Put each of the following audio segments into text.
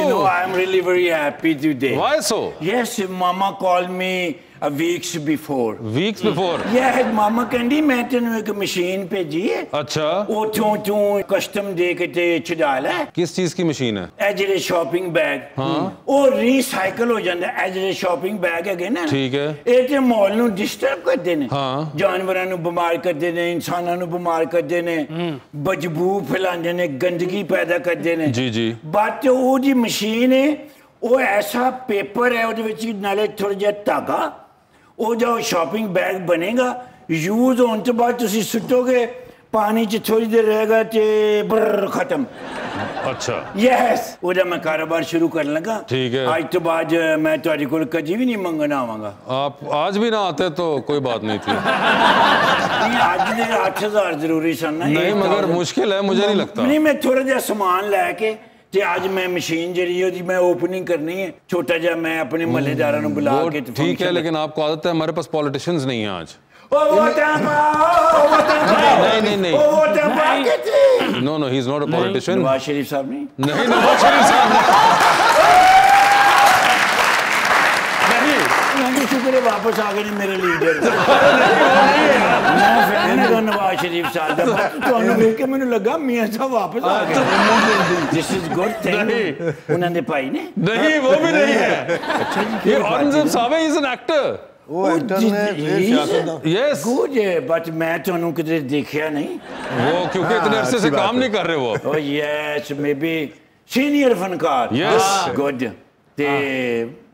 You know, I'm really very happy today. Why so? Yes, Mama called me Vicks before Vicks before یہ ہے ماما کہندی میں تینوں ایک machine بھیجی ہے اچھا اوتھوں تو کسٹم دے کے تے چڑال ہے کس چیز کی مشین ہے اے جڑے شاپنگ بیگ ہاں او ری سائیکل ہو جندا اے جڑے شاپنگ بیگ ہے نا ٹھیک ہے اے تے مال نو ڈسٹرب کر دے نے ہاں جانوراں نو بیمار کر دے نے انساناں نو بیمار کر دے نے بجبو پھیلاندے نے گندگی پیدا کر دے نے بات مشین وہ ایسا پیپر ہے وہ نالے تھوڑا جہا دھاگا وہ جو شاپنگ بیگ بنے گا یوز ہونے کے بعد تسی سٹو گے پانی چ تھوڑی دیر رہے گا تے بر ختم اچھا یس وہ جب میں کاروبار شروع کر لگا ٹھیک ہے آج تو بعد میں تو آج کل کجی بھی نہیں منگنا آوانگا آپ آج بھی نہ آتے تو کوئی بات نہیں تھی آج دیر آٹھ ہزار ضروری سننا نہیں مگر مشکل ہے مجھے نہیں لگتا نہیں میں تھوڑا جا سمان لے کے ਤੇ ਅੱਜ ਮੈਂ ਮਸ਼ੀਨ ਜਿਹੜੀ ਉਹਦੀ ਮੈਂ ਓਪਨਿੰਗ ਕਰਨੀ ਹੈ ਛੋਟਾ ਜਿਹਾ ਮੈਂ ਆਪਣੇ ਮਹੱਲੇਦਾਰਾਂ ਨੂੰ ਬੁਲਾ ਕੇ ਠੀਕ ਹੈ ਲੇਕਿਨ ਆਪਕੋ ਆਦਤ ਹੈ ہمارے پاس ਪੋਲੀਟੀਸ਼ੀਅਨਸ ਨਹੀਂ ਹੈ ਅੱਜ نہیں نہیں نہیں نو نو ہی is not a politician Nawaz Sharif صاحب نہیں۔ نواز شریف صاحب میرے واپس آگے نہیں میرے لیڈر میں فیرے نے کہا نواز شریف صاحب دے تو انہوں نے کہا میں نے لگا میاں صاحب واپس آگے اچھا۔ this is good thing انہوں نے پائی نہیں نہیں وہ بھی نہیں ہے۔ اچھا جی، یہ اورنزم صاحب ہے he's an actor وہ ایٹر جی، جی، ہے بچ میں تو انہوں کے لیے دیکھیا نہیں۔ وہ کیونکہ اتنے عرصے سے کام نہیں کر رہے وہ۔ oh, Yes maybe senior فنکار۔ Yes ah, good they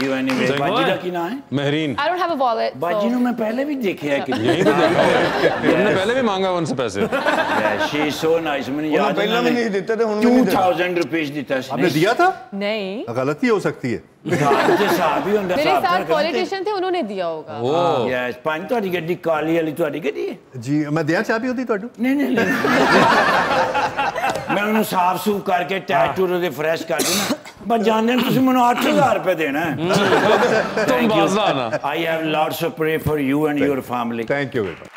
you any way باجی دا کی نا ہے Mehreen I don't have a wallet باجی نو میں پہلے بھی دیکھے ہے کہ یہی تو دیکھا ہے ہم نے پہلے بھی مانگا ان سے پیسے شی از سو نائس میں نے یاد پہلے بھی نہیں دیتے تھے ہن میں 2000 روپیس دیتا ہے آپ نے دیا تھا نہیں غلطی ہو سکتی میرے ساتھ پولیٹیشن تھے انہوں نے دیا ہوگا یس پانچ تہاڈی گڈی ਕਾਲੀ ਵਾਲੀ ਤੁਹਾਡੀ ਕਿਹਦੀ ਹੈ ਜੀ ਮੈਂ ਦਿਆਂ ਚਾਹ ਵੀ ਉਹਦੀ ਤੁਹਾਨੂੰ ਨਹੀਂ ਨਹੀਂ ਮੈਂ ਉਹਨੂੰ ਸਾਫ਼ ਸੂਫ ਕਰਕੇ ਟੈਟੂ ਉਹਦੇ ਫਰੈਸ਼ ਕਰ ਦੇਣਾ But Janem, ਤੁਸੀਂ ਮੈਨੂੰ 8000 ਰੁਪਏ ਦੇਣਾ ਹੈ। ਤੁਮ ਬਾਜ਼ਾ ਨਾ। I have lots of pray for you and your family. Thank you very much.